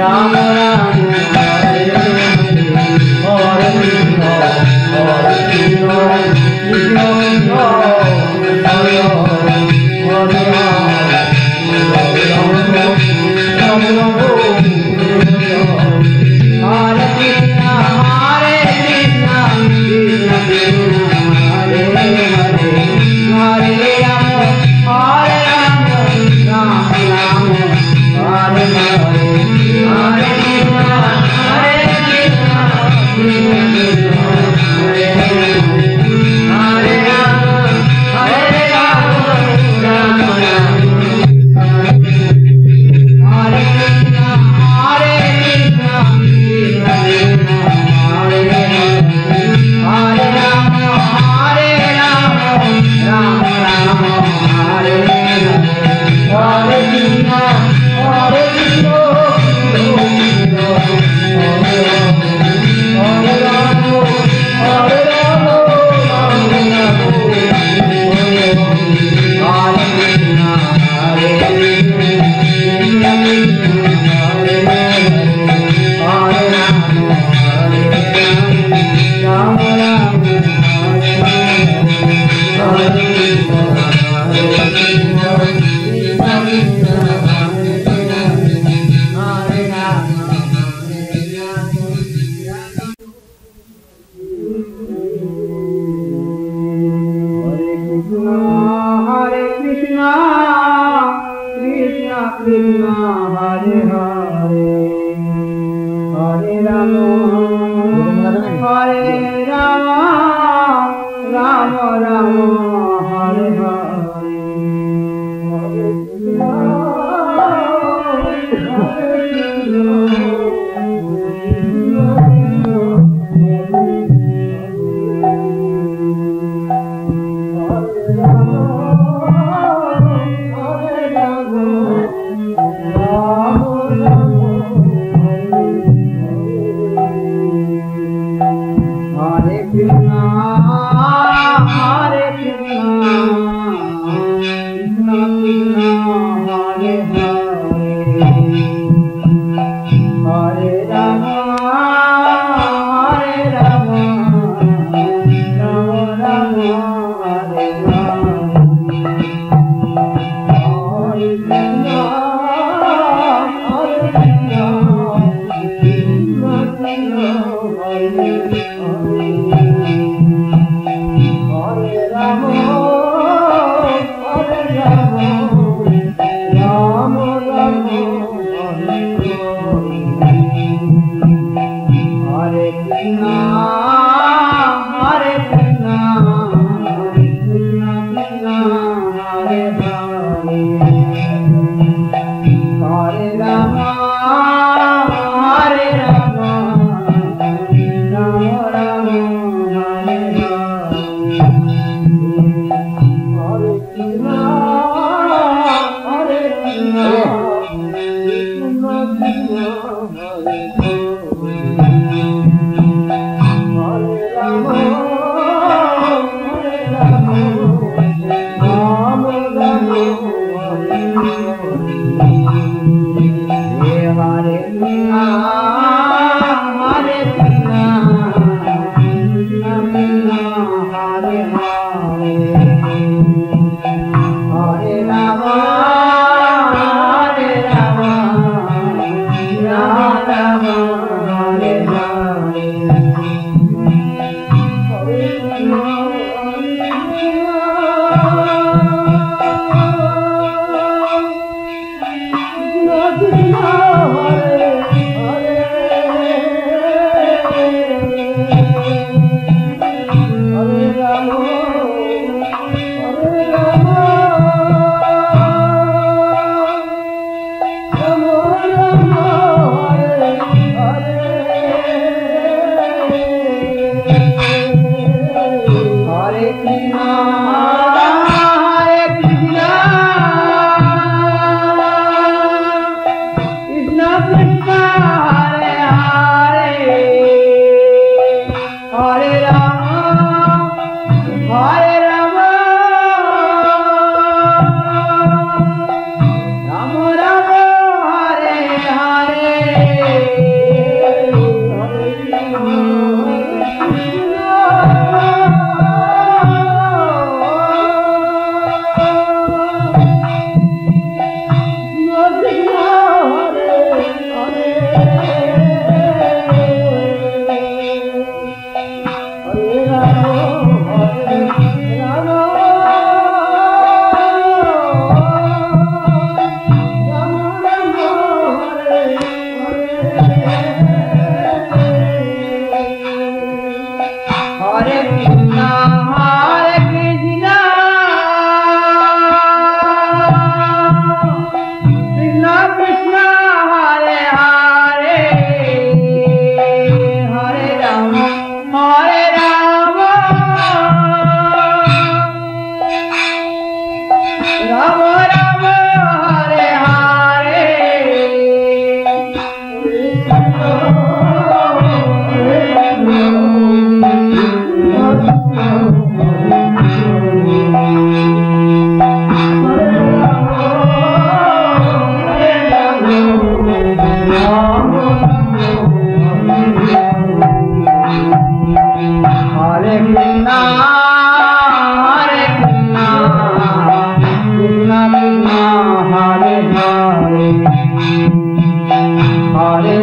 감사합니다. Mama. Hare